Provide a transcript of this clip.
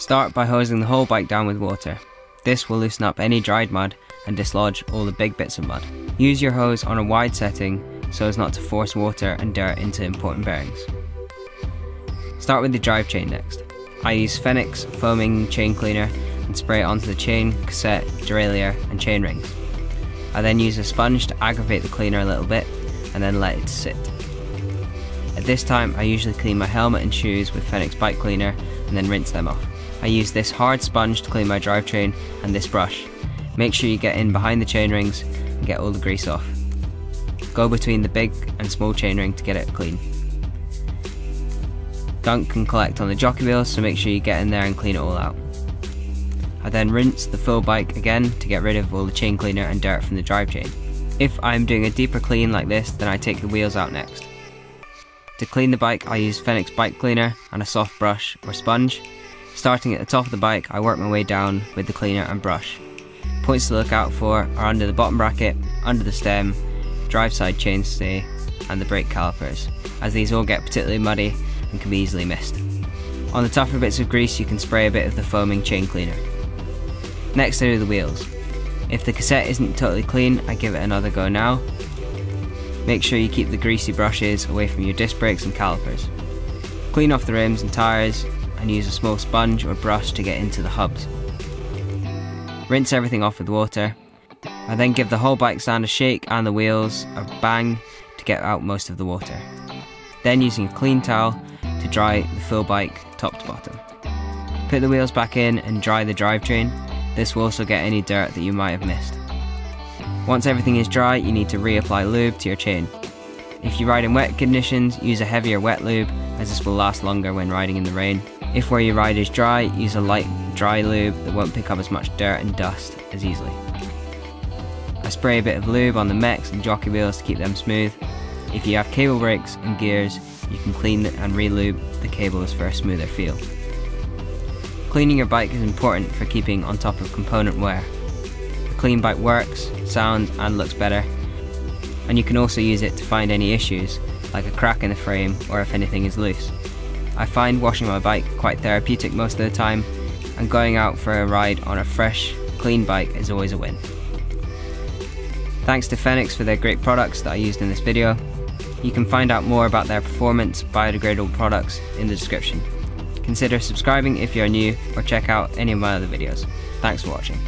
Start by hosing the whole bike down with water. This will loosen up any dried mud and dislodge all the big bits of mud. Use your hose on a wide setting so as not to force water and dirt into important bearings. Start with the drive chain next. I use Fenwicks foaming chain cleaner and spray it onto the chain, cassette, derailleur and chain rings. I then use a sponge to aggravate the cleaner a little bit and then let it sit. At this time I usually clean my helmet and shoes with Fenwicks bike cleaner and then rinse them off. I use this hard sponge to clean my drivetrain and this brush. Make sure you get in behind the chain rings and get all the grease off. Go between the big and small chainring to get it clean. Gunk can collect on the jockey wheels so make sure you get in there and clean it all out. I then rinse the full bike again to get rid of all the chain cleaner and dirt from the drive chain. If I'm doing a deeper clean like this then I take the wheels out next. To clean the bike I use Fenwicks bike cleaner and a soft brush or sponge. Starting at the top of the bike I work my way down with the cleaner and brush. Points to look out for are under the bottom bracket, under the stem, drive side chainstay and the brake calipers, as these all get particularly muddy and can be easily missed. On the tougher bits of grease you can spray a bit of the foaming chain cleaner. Next I do the wheels. If the cassette isn't totally clean, I give it another go now. Make sure you keep the greasy brushes away from your disc brakes and calipers. Clean off the rims and tyres and use a small sponge or brush to get into the hubs. Rinse everything off with water. I then give the whole bike stand a shake and the wheels a bang to get out most of the water. Then using a clean towel to dry the full bike top to bottom. Put the wheels back in and dry the drivetrain. This will also get any dirt that you might have missed. Once everything is dry, you need to reapply lube to your chain. If you ride in wet conditions, use a heavier wet lube as this will last longer when riding in the rain. If where you ride is dry, use a light dry lube that won't pick up as much dirt and dust as easily. I spray a bit of lube on the mechs and jockey wheels to keep them smooth. If you have cable brakes and gears, you can clean and re-lube the cables for a smoother feel. Cleaning your bike is important for keeping on top of component wear. A clean bike works, sounds and looks better, and you can also use it to find any issues, like a crack in the frame or if anything is loose. I find washing my bike quite therapeutic most of the time, and going out for a ride on a fresh, clean bike is always a win. Thanks to Fenwicks for their great products that I used in this video. You can find out more about their performance biodegradable products in the description. Consider subscribing if you are new or check out any of my other videos. Thanks for watching.